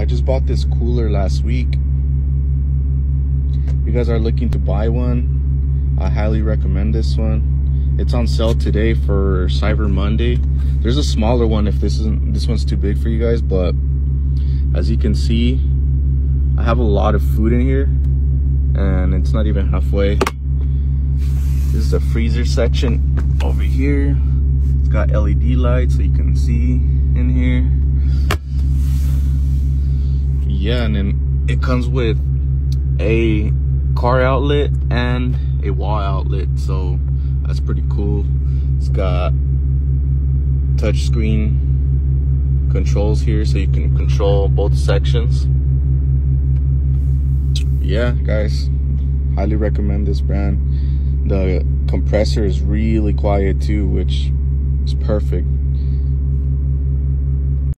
I just bought this cooler last week. If you guys are looking to buy one, I highly recommend this one. It's on sale today for Cyber Monday. There's a smaller one if this isn't this one's too big for you guys, but as you can see, I have a lot of food in here and it's not even halfway. This is the freezer section over here. It's got LED lights so you can see yeah and then it comes with a car outlet and a wall outlet so that's pretty cool. It's got touch screen controls here so you can control both sections. Yeah guys highly recommend this brand. The compressor is really quiet too which is perfect